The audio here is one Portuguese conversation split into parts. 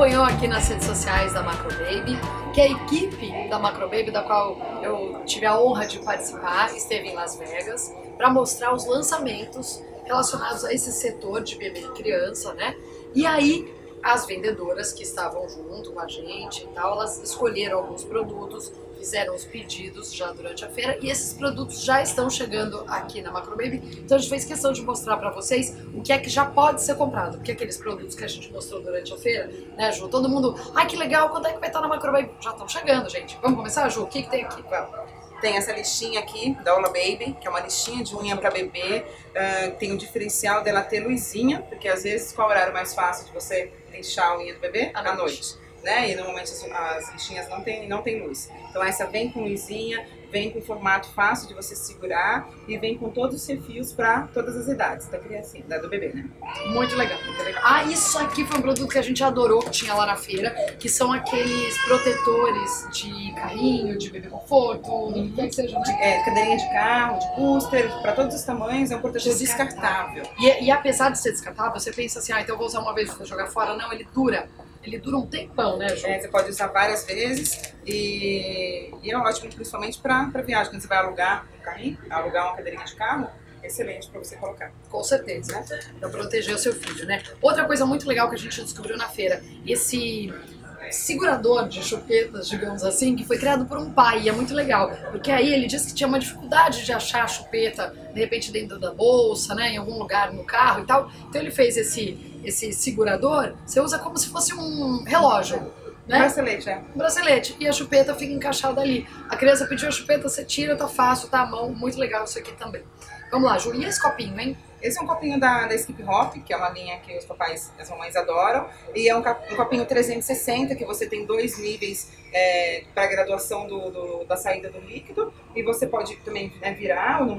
acompanhou aqui nas redes sociais da Macro Baby, que é a equipe da Macro Baby, da qual eu tive a honra de participar, esteve em Las Vegas, para mostrar os lançamentos relacionados a esse setor de bebê e criança, né? E aí as vendedoras que estavam junto com a gente e tal, elas escolheram alguns produtos, fizeram os pedidos já durante a feira e esses produtos já estão chegando aqui na Macro Baby. Então a gente fez questão de mostrar para vocês o que é que já pode ser comprado, porque aqueles produtos que a gente mostrou durante a feira, né, Ju? Todo mundo, ai que legal, quando é que vai estar na Macro Baby? Já estão chegando, gente. Vamos começar, Ju? O que, que tem aqui? Vamos. Tem essa listinha aqui da Ola Baby, que é uma listinha de unha para bebê. Uh, tem o diferencial dela ter luzinha, porque às vezes qual é o horário mais fácil de você lixar a unha do bebê? À À noite. noite. Né? E normalmente as, as lixinhas não tem, não tem luz. Então essa vem com luzinha, vem com formato fácil de você segurar e vem com todos os refis para todas as idades da criança, da, do bebê, né? Muito legal, muito legal. Ah, isso aqui foi um produto que a gente adorou, que tinha lá na feira, que são aqueles protetores de carrinho, de bebê conforto, do que seja, né? É, cadeirinha de carro, de booster, para todos os tamanhos, é um protetor descartável. E, e apesar de ser descartável, você pensa assim, ah, então eu vou usar uma vez e vou jogar fora. Não, ele dura. Ele dura um tempão, né, Ju? É, você pode usar várias vezes e, e é ótimo, principalmente para viagem, quando você vai alugar um carrinho, alugar uma cadeirinha de carro, excelente para você colocar. Com certeza, né? Pra proteger o seu filho, né? Outra coisa muito legal que a gente descobriu na feira, esse segurador de chupetas, digamos assim, que foi criado por um pai, e é muito legal, porque aí ele disse que tinha uma dificuldade de achar a chupeta, de repente dentro da bolsa, né, em algum lugar no carro e tal, então ele fez esse, esse segurador, você usa como se fosse um relógio, né? Bracelete, é. Um bracelete, e a chupeta fica encaixada ali. A criança pediu a chupeta, você tira, tá fácil, tá à mão, muito legal isso aqui também. Vamos lá, Ju, e esse copinho, hein? Esse é um copinho da, da Skip Hop, que é uma linha que os papais e as mamães adoram. E é um, copinho 360, que você tem dois níveis é, para graduação do, do- da saída do líquido. E você pode também né, virar, o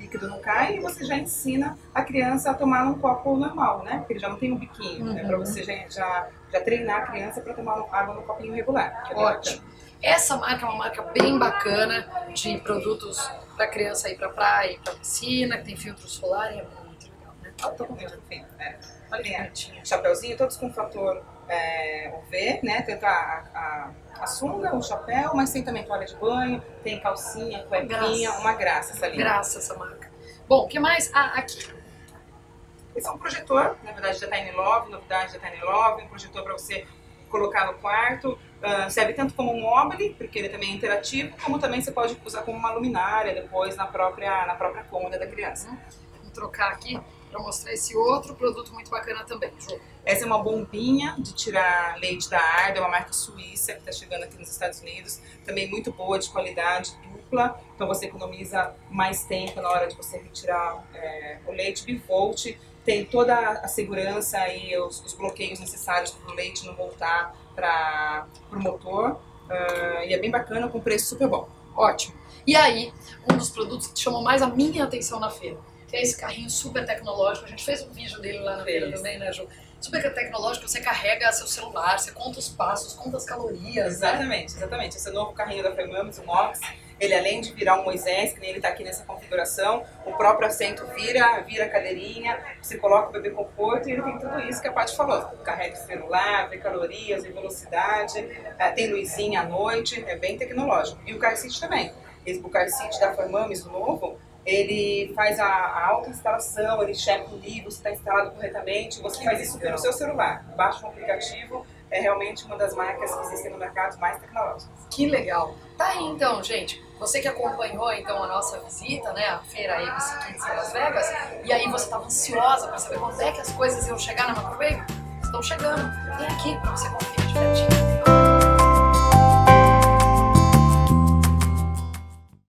líquido não cai, e você já ensina a criança a tomar num copo normal, né? Porque ele já não tem um biquinho, né? Para Uhum. você já, já, já treinar a criança para tomar água no copinho regular. que é Ótimo. Essa marca é uma marca bem bacana de produtos para criança ir pra praia, pra piscina, que tem filtro solar e é muito legal, né? Ah, tô com medo. bacana. É. Olha chapéuzinho, todos com fator é, UV, né? Tanto a, a, a sunga, o chapéu, mas tem também toalha de banho, tem calcinha, cuequinha, uma graça essa linha. Graça essa marca. Bom, o que mais? Ah, aqui. Esse é um projetor, na verdade da Tiny Love, novidade da Tiny Love, um projetor para você colocar no quarto. Ah, serve tanto como um mobile, porque ele também é interativo, como também você pode usar como uma luminária depois na própria, na própria cômoda da criança. Vou trocar aqui para mostrar esse outro produto muito bacana também, Ju. Essa é uma bombinha de tirar leite da Arda, é uma marca suíça que está chegando aqui nos Estados Unidos. Também muito boa, de qualidade dupla. Então você economiza mais tempo na hora de você retirar é, o leite bivolt. Tem toda a segurança e os, os bloqueios necessários para o leite não voltar para o motor. Ah, e é bem bacana, com preço super bom. Ótimo. E aí, um dos produtos que chamou mais a minha atenção na feira, que é esse carrinho super tecnológico. A gente fez um vídeo dele lá na feira também, né, Ju? Super tecnológico, você carrega seu celular, você conta os passos, conta as calorias, né? Exatamente, exatamente. Esse novo carrinho da Fermames, o Mox, ele além de virar um Moisés, que nem ele está aqui nessa configuração, o próprio assento vira, vira a cadeirinha, você coloca o bebê conforto e ele tem tudo isso que a Paty falou. Carrega o celular, vê calorias, vê velocidade, eh, tem luzinha à noite, é bem tecnológico. E o car seat também. Esse, o car seat da Fermames, o novo, ele faz a, a auto-instalação, ele checa o nível, se está instalado corretamente, você faz isso pelo seu celular. Baixa um aplicativo, é realmente uma das marcas que existem no mercado mais tecnológicas. Que legal. Tá aí então, gente. Você que acompanhou então a nossa visita, né, a feira ABC Kids em Las Vegas, e aí você estava ansiosa para saber quando é que as coisas iam chegar na Baby? Estão chegando. Vem aqui para você pertinho.